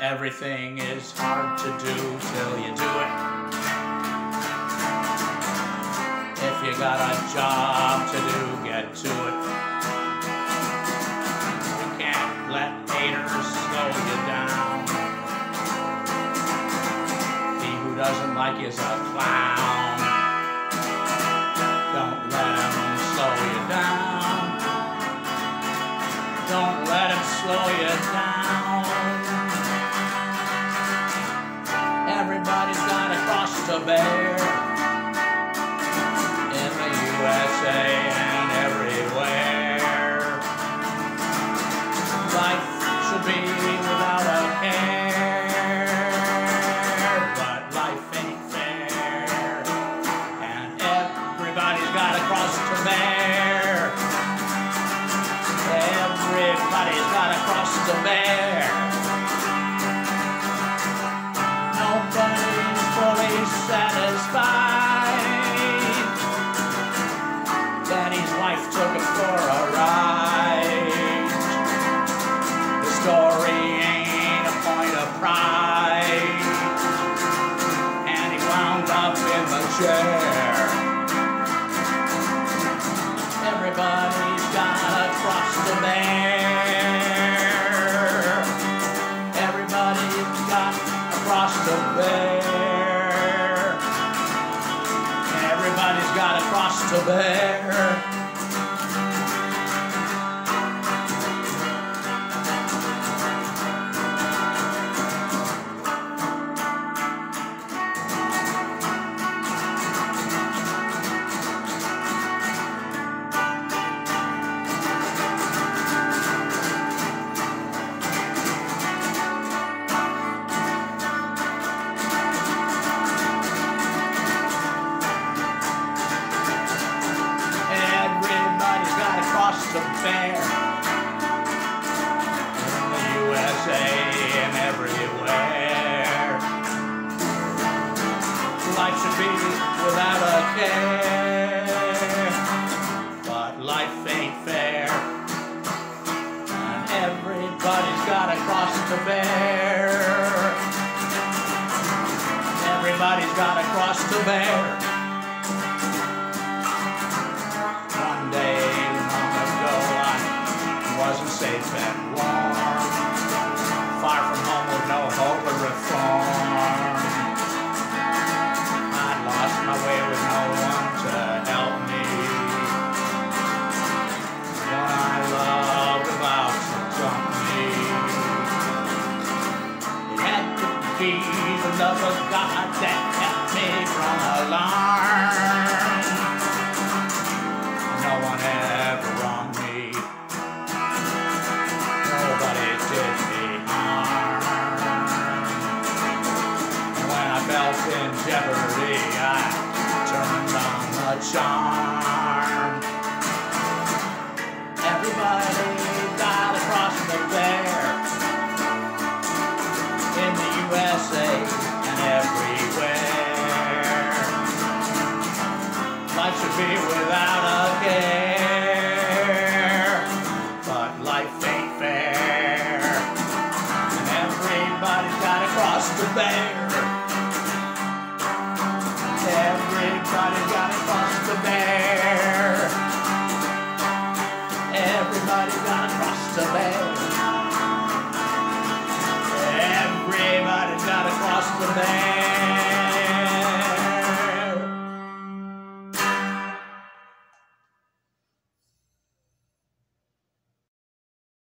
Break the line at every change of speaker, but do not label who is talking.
Everything is hard to do till you do it. If you got a job to do, get to it. You can't let haters slow you down. He who doesn't like you is a clown. Don't let to bear in the USA and everywhere. Life should be without a care, but life ain't fair, and everybody's got a cross to bear. Everybody's got a cross to bear. Chair. Everybody's got a cross to bear. Everybody's got a cross to bear. Everybody's got a cross to bear. To bear. In the USA and everywhere. Life should be without a care. But life ain't fair. And everybody's got a cross to bear. Everybody's got a cross to bear. Be the love of God that kept me from alarm. No one ever wronged me. Nobody did me harm. And when I felt in jeopardy, I turned on the charm. me without a care. But life ain't fair, and everybody's got a cross to bear. Everybody's got a cross to bear. Everybody's got to cross to bear.